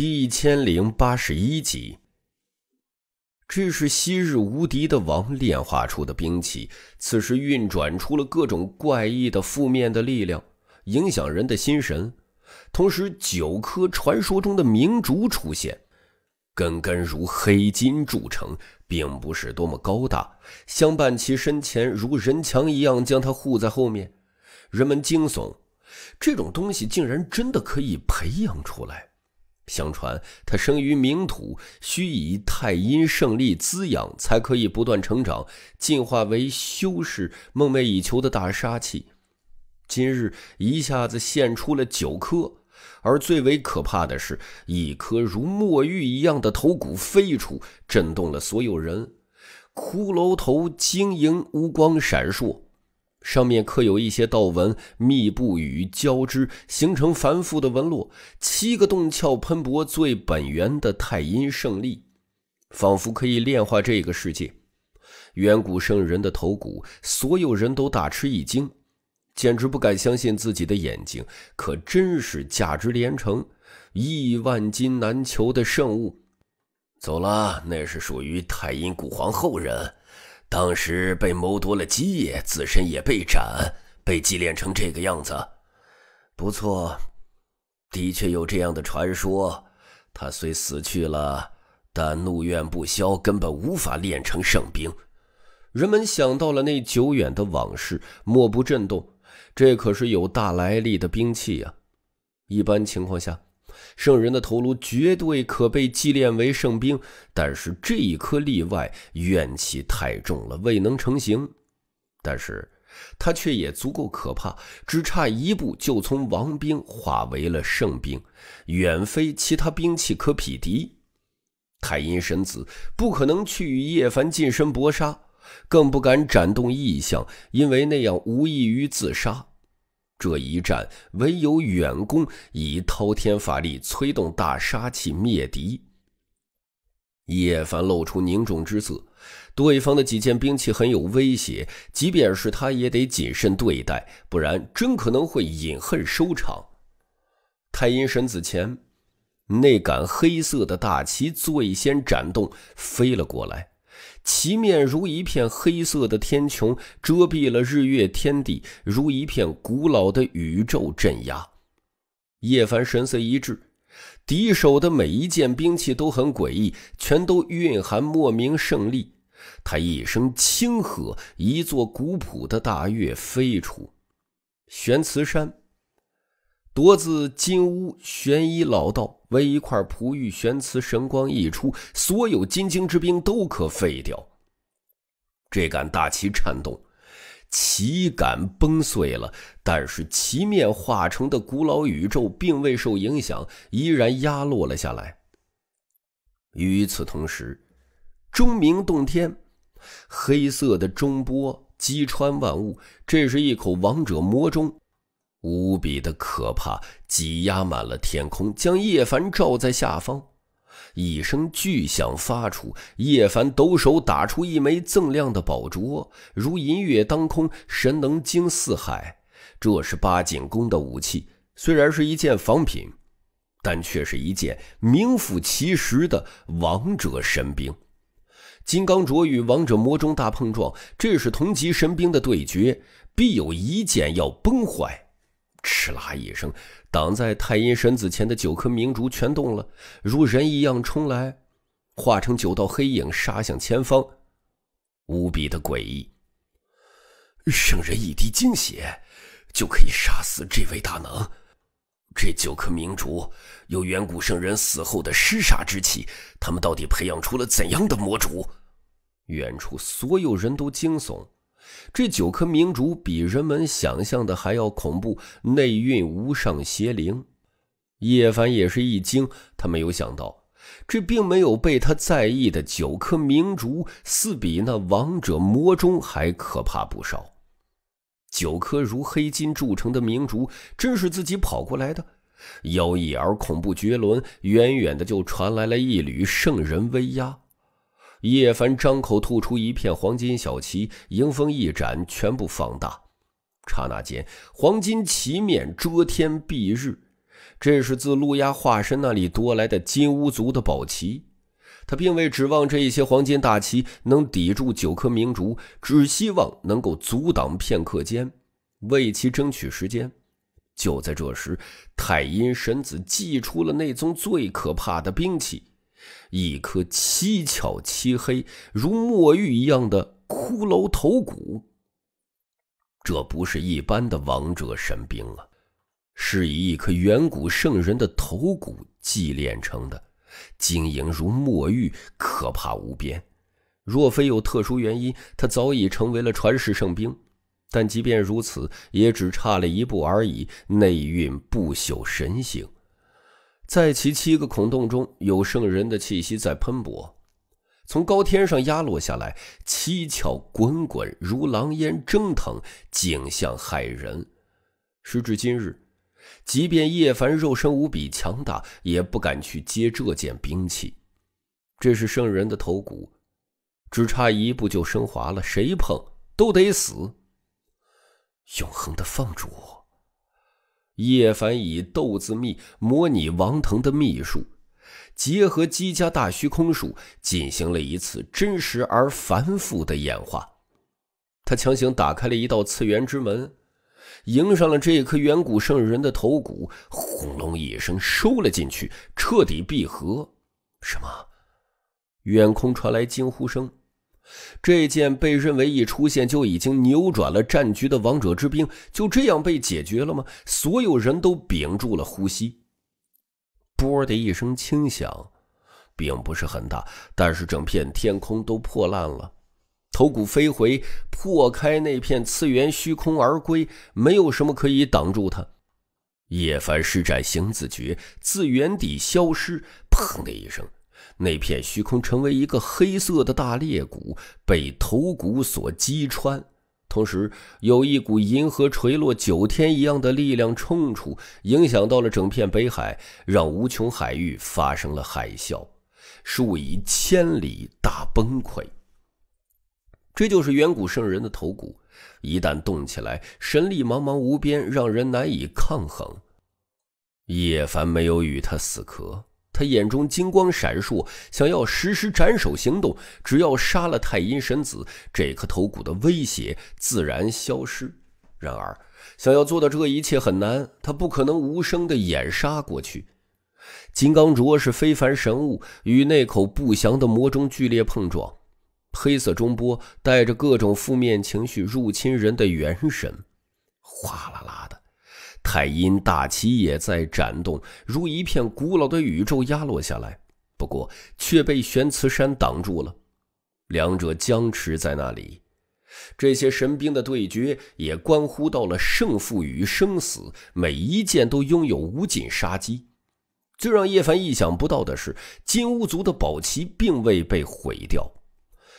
第一千零八十一集。这是昔日无敌的王炼化出的兵器，此时运转出了各种怪异的负面的力量，影响人的心神。同时，九颗传说中的明烛出现，根根如黑金铸成，并不是多么高大，相伴其身前如人墙一样将它护在后面。人们惊悚，这种东西竟然真的可以培养出来。相传，它生于冥土，需以太阴圣力滋养，才可以不断成长，进化为修士梦寐以求的大杀器。今日一下子现出了九颗，而最为可怕的是，一颗如墨玉一样的头骨飞出，震动了所有人。骷髅头晶莹无光闪烁。上面刻有一些道纹，密布与交织，形成繁复的纹络。七个洞窍喷薄最本源的太阴圣力，仿佛可以炼化这个世界。远古圣人的头骨，所有人都大吃一惊，简直不敢相信自己的眼睛。可真是价值连城、亿万金难求的圣物。走了，那是属于太阴古皇后人。当时被谋夺了基业，自身也被斩，被祭炼成这个样子。不错，的确有这样的传说。他虽死去了，但怒怨不消，根本无法炼成圣兵。人们想到了那久远的往事，莫不震动。这可是有大来历的兵器呀！一般情况下。圣人的头颅绝对可被祭炼为圣兵，但是这一颗例外，怨气太重了，未能成型。但是，他却也足够可怕，只差一步就从王兵化为了圣兵，远非其他兵器可匹敌。太阴神子不可能去与叶凡近身搏杀，更不敢展动异象，因为那样无异于自杀。这一战，唯有远攻以滔天法力催动大杀器灭敌。叶凡露出凝重之色，对方的几件兵器很有威胁，即便是他也得谨慎对待，不然真可能会饮恨收场。太阴神子前，那杆黑色的大旗最先展动，飞了过来。其面如一片黑色的天穹，遮蔽了日月天地，如一片古老的宇宙镇压。叶凡神色一滞，敌手的每一件兵器都很诡异，全都蕴含莫名胜利。他一声轻喝，一座古朴的大月飞出，玄慈山。夺自金屋玄衣老道为一块璞玉玄瓷，神光一出，所有金晶之兵都可废掉。这杆大旗颤动，旗杆崩碎了，但是旗面化成的古老宇宙并未受影响，依然压落了下来。与此同时，钟鸣洞天，黑色的钟波击穿万物，这是一口王者魔钟。无比的可怕，挤压满了天空，将叶凡罩在下方。一声巨响发出，叶凡抖手打出一枚锃亮的宝镯，如银月当空，神能惊四海。这是八景宫的武器，虽然是一件仿品，但却是一件名副其实的王者神兵。金刚镯与王者魔钟大碰撞，这是同级神兵的对决，必有一件要崩坏。哧啦一声，挡在太阴神子前的九颗明烛全动了，如人一样冲来，化成九道黑影杀向前方，无比的诡异。圣人一滴精血就可以杀死这位大能，这九颗明烛有远古圣人死后的尸杀之气，他们到底培养出了怎样的魔主？远处所有人都惊悚。这九颗明烛比人们想象的还要恐怖，内蕴无上邪灵。叶凡也是一惊，他没有想到，这并没有被他在意的九颗明烛，似比那王者魔钟还可怕不少。九颗如黑金铸成的明烛，真是自己跑过来的？妖异而恐怖绝伦，远远的就传来了一缕圣人威压。叶凡张口吐出一片黄金小旗，迎风一展，全部放大。刹那间，黄金旗面遮天蔽日，这是自路亚化身那里夺来的金乌族的宝旗。他并未指望这一些黄金大旗能抵住九颗明烛，只希望能够阻挡片刻间，为其争取时间。就在这时，太阴神子祭出了那宗最可怕的兵器——一颗七巧漆黑、如墨玉一样的骷髅头骨。这不是一般的王者神兵啊，是以一颗远古圣人的头骨祭炼成的，晶莹如墨玉，可怕无边。若非有特殊原因，他早已成为了传世圣兵。但即便如此，也只差了一步而已，内蕴不朽神性，在其七个孔洞中有圣人的气息在喷薄。从高天上压落下来，七窍滚滚如狼烟蒸腾，景象骇人。时至今日，即便叶凡肉身无比强大，也不敢去接这件兵器。这是圣人的头骨，只差一步就升华了，谁碰都得死。永恒的放逐。叶凡以豆子秘模拟王腾的秘术。结合姬家大虚空术进行了一次真实而繁复的演化，他强行打开了一道次元之门，迎上了这颗远古圣人的头骨，轰隆一声收了进去，彻底闭合。什么？远空传来惊呼声。这件被认为一出现就已经扭转了战局的王者之兵，就这样被解决了吗？所有人都屏住了呼吸。啵的一声轻响，并不是很大，但是整片天空都破烂了。头骨飞回，破开那片次元虚空而归，没有什么可以挡住它。叶凡施展行字诀，自原地消失。砰的一声，那片虚空成为一个黑色的大裂谷，被头骨所击穿。同时，有一股银河垂落九天一样的力量冲出，影响到了整片北海，让无穷海域发生了海啸，数以千里大崩溃。这就是远古圣人的头骨，一旦动起来，神力茫茫无边，让人难以抗衡。叶凡没有与他死磕。他眼中金光闪烁，想要实施斩首行动。只要杀了太阴神子，这颗头骨的威胁自然消失。然而，想要做到这一切很难，他不可能无声的掩杀过去。金刚镯是非凡神物，与那口不祥的魔钟剧烈碰撞，黑色中波带着各种负面情绪入侵人的元神，哗啦啦太阴大旗也在展动，如一片古老的宇宙压落下来，不过却被玄慈山挡住了。两者僵持在那里。这些神兵的对决也关乎到了胜负与生死，每一剑都拥有无尽杀机。最让叶凡意想不到的是，金乌族的宝旗并未被毁掉，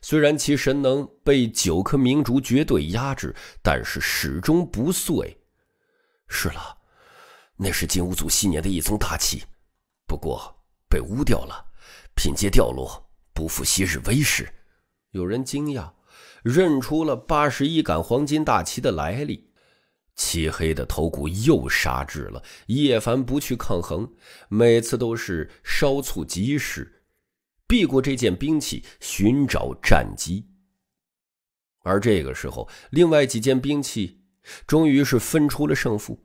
虽然其神能被九颗明珠绝对压制，但是始终不碎。是了，那是金乌族昔年的一宗大旗，不过被污掉了，品阶掉落，不复昔日威势。有人惊讶，认出了八十一杆黄金大旗的来历。漆黑的头骨又杀至了叶凡，不去抗衡，每次都是稍促即逝，避过这件兵器，寻找战机。而这个时候，另外几件兵器。终于是分出了胜负。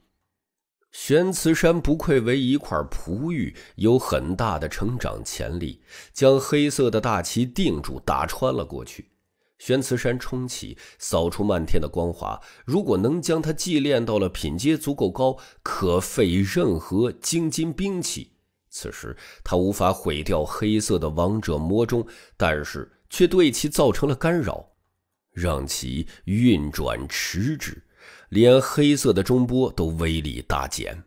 玄慈山不愧为一块璞玉，有很大的成长潜力，将黑色的大旗定住，打穿了过去。玄慈山冲起，扫出漫天的光华。如果能将它祭炼到了品阶足够高，可废任何精金兵器。此时他无法毁掉黑色的王者魔钟，但是却对其造成了干扰，让其运转迟滞。连黑色的中波都威力大减，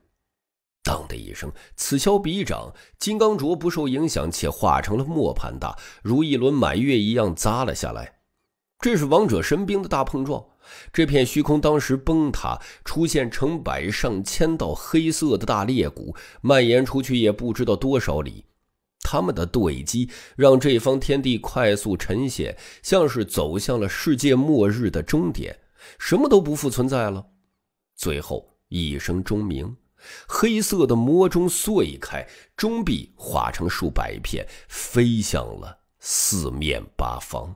当的一声，此消彼长，金刚镯不受影响，且化成了磨盘大，如一轮满月一样砸了下来。这是王者神兵的大碰撞，这片虚空当时崩塌，出现成百上千道黑色的大裂谷，蔓延出去也不知道多少里。他们的对击让这方天地快速沉陷，像是走向了世界末日的终点。什么都不复存在了。最后一声钟鸣，黑色的魔钟碎开，钟壁化成数百片，飞向了四面八方。